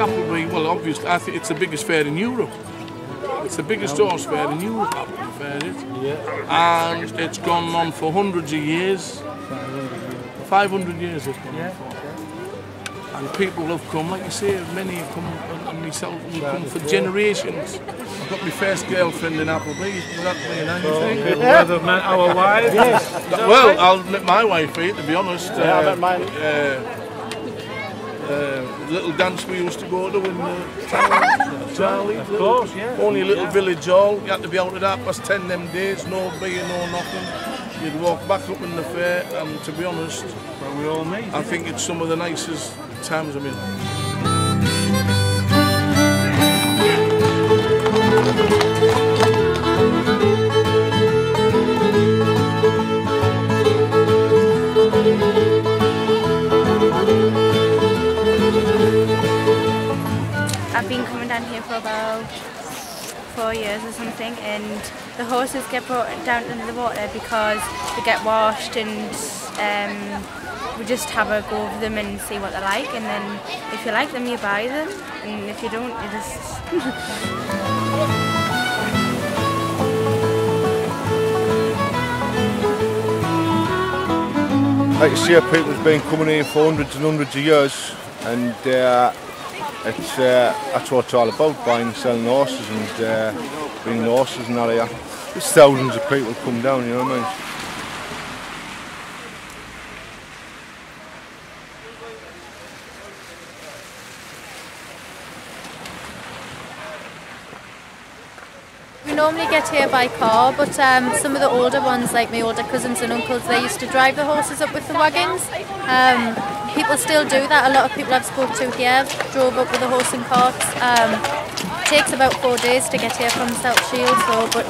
Appleby, well, obviously, I think it's the biggest fair in Europe. It's the biggest horse fair in Europe, Appleby Fair is. Yeah. And it's gone on for hundreds of years. 500 years it's gone Yeah. on for. And people have come, like you say, many have come, and, and myself, we come for generations. I've got my first girlfriend in Appleby, is that being anything? People might have met our wives. Well, I'll let my wife here, to be honest. Yeah, I uh, met mine. Uh, uh, little dance we used to go to in uh, town, Charlie. Of course, yeah. Only a little Yeah. village hall. You had to be out at half past ten them days, no beer, no nothing. You'd walk back up in the fair, and to be honest, Where we all meet. I think it's some of the nicest times. I've been coming down here for about four years or something and the horses get brought down into the water because they get washed and um, we just have a go of them and see what they're like and then if you like them you buy them and if you don't you just Like you see, people's been coming here for hundreds and hundreds of years, and uh, it's uh, that's what it's all about: buying and selling horses and uh, bringing horses and that here. There's thousands of people come down, you know what I mean? Normally get here by car, but um, some of the older ones, like my older cousins and uncles, they used to drive the horses up with the wagons. Um, people still do that. A lot of people I've spoke to here drove up with the horse and carts. Um, takes about four days to get here from South Shields, though, but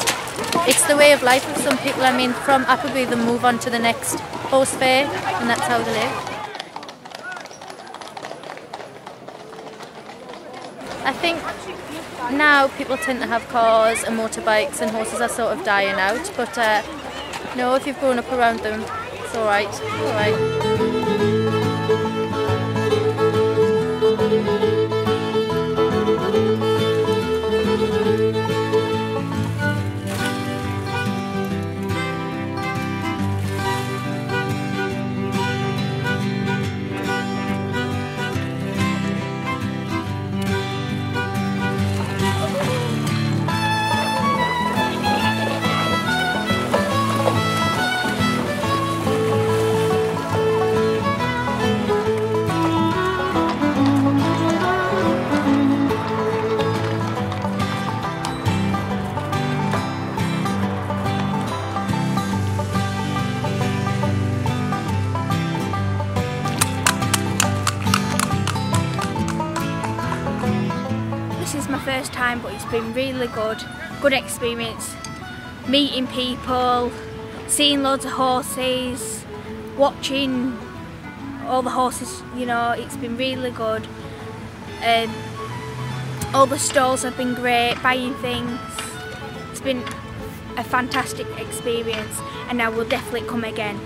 it's the way of life of some people. I mean, from Appleby, they move on to the next horse fair, and that's how they live. I think now people tend to have cars and motorbikes and horses are sort of dying out but uh, no if you've grown up around them it's alright alright my first time, but it's been really good. Good experience. Meeting people, seeing loads of horses, watching all the horses, you know, it's been really good. Um, all the stalls have been great, buying things. It's been a fantastic experience and I will definitely come again.